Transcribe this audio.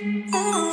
Oh.